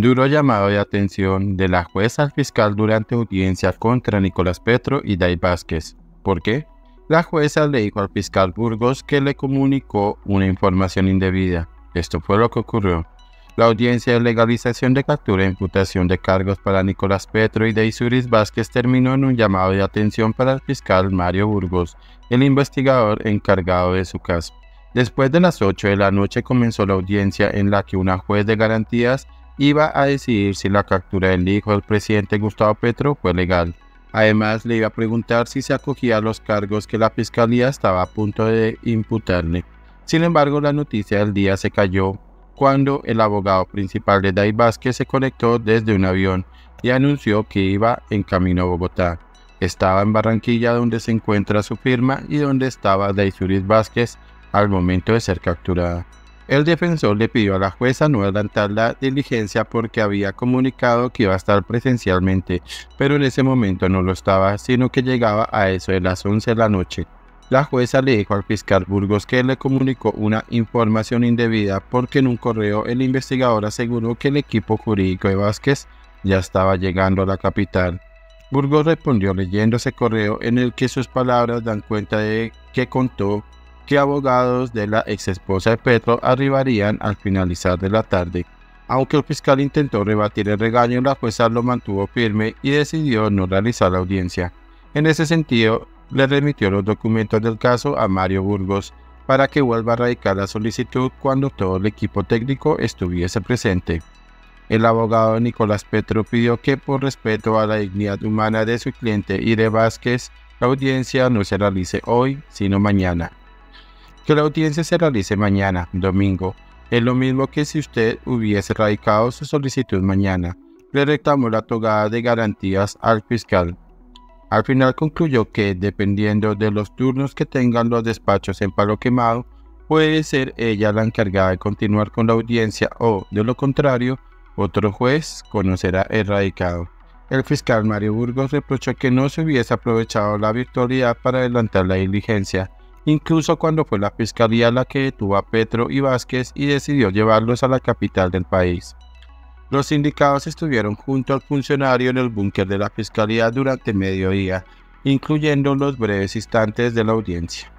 Duro llamado de atención de la jueza al fiscal durante audiencia contra Nicolás Petro y Day Vázquez. ¿Por qué? La jueza le dijo al fiscal Burgos que le comunicó una información indebida. Esto fue lo que ocurrió. La audiencia de legalización de captura e imputación de cargos para Nicolás Petro y Deisuris Vázquez terminó en un llamado de atención para el fiscal Mario Burgos, el investigador encargado de su caso. Después de las 8 de la noche comenzó la audiencia en la que una juez de garantías iba a decidir si la captura del hijo del presidente Gustavo Petro fue legal. Además, le iba a preguntar si se acogía a los cargos que la fiscalía estaba a punto de imputarle. Sin embargo, la noticia del día se cayó cuando el abogado principal de Day Vázquez se conectó desde un avión y anunció que iba en camino a Bogotá. Estaba en Barranquilla donde se encuentra su firma y donde estaba Daisuris Vázquez al momento de ser capturada. El defensor le pidió a la jueza no adelantar la diligencia porque había comunicado que iba a estar presencialmente, pero en ese momento no lo estaba, sino que llegaba a eso de las 11 de la noche. La jueza le dijo al fiscal Burgos que le comunicó una información indebida porque en un correo el investigador aseguró que el equipo jurídico de Vázquez ya estaba llegando a la capital. Burgos respondió leyendo ese correo en el que sus palabras dan cuenta de que contó que abogados de la ex esposa de Petro arribarían al finalizar de la tarde. Aunque el fiscal intentó rebatir el regaño, la jueza lo mantuvo firme y decidió no realizar la audiencia. En ese sentido, le remitió los documentos del caso a Mario Burgos para que vuelva a radicar la solicitud cuando todo el equipo técnico estuviese presente. El abogado Nicolás Petro pidió que por respeto a la dignidad humana de su cliente de Vázquez, la audiencia no se realice hoy, sino mañana. Que la audiencia se realice mañana, domingo, es lo mismo que si usted hubiese radicado su solicitud mañana. Le reclamó la togada de garantías al fiscal. Al final concluyó que, dependiendo de los turnos que tengan los despachos en palo quemado, puede ser ella la encargada de continuar con la audiencia o, de lo contrario, otro juez conocerá el radicado. El fiscal Mario Burgos reprochó que no se hubiese aprovechado la virtualidad para adelantar la diligencia, incluso cuando fue la fiscalía la que detuvo a Petro y Vázquez y decidió llevarlos a la capital del país. Los sindicados estuvieron junto al funcionario en el búnker de la fiscalía durante mediodía, incluyendo los breves instantes de la audiencia.